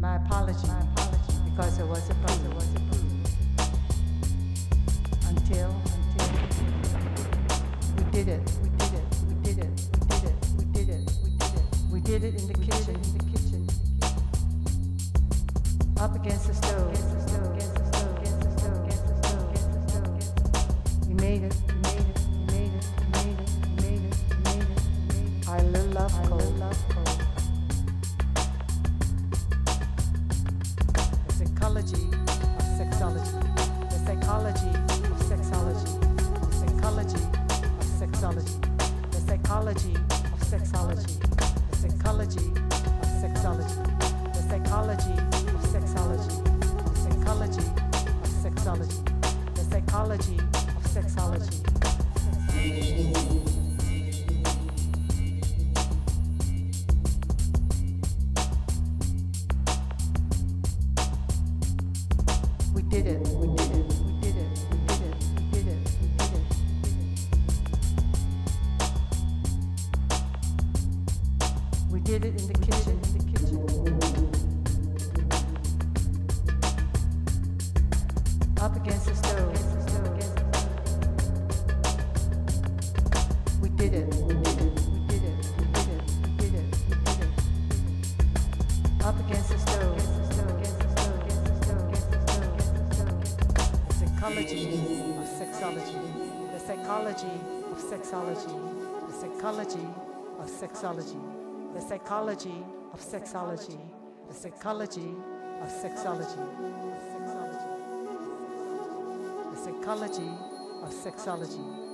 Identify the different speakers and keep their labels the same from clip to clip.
Speaker 1: My apology, my apology, because it was approved. It was approved. Until, until we did it, we did it, we did it, we did it, we did it, we did it, we did it in the kitchen, in the kitchen, up against the stove, psychology of sexology. The psychology of sexology. The psychology of sexology. The psychology of sexology. The psychology of sexology. The psychology of sexology. The psychology of sexology. The psychology of sexology. did it. Psychology of sexology. The psychology of sexology. The psychology of sexology. The psychology of sexology. The psychology of sexology. Of sexology.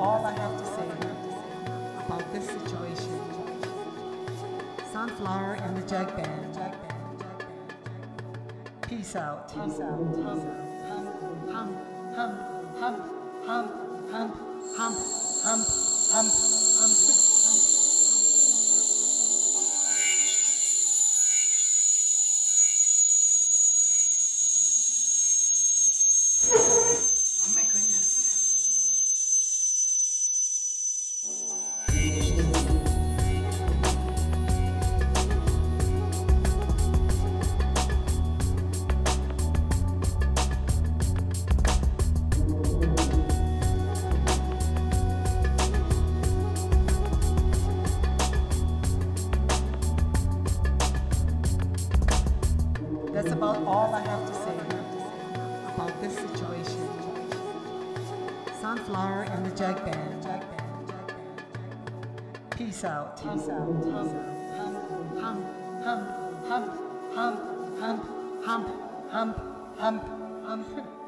Speaker 1: All I have to say about this situation. Sunflower and the Jug Band. Peace out. Peace out. Hum, hum, hum, hum, hum, hum, hum, hum, hum, hum. Oh about all I have to say about this situation. Sunflower and the Jug Band. Peace out. Peace out. Hum, hum, hum, hum, hum, hum, hum, hum, hum, hum, hum.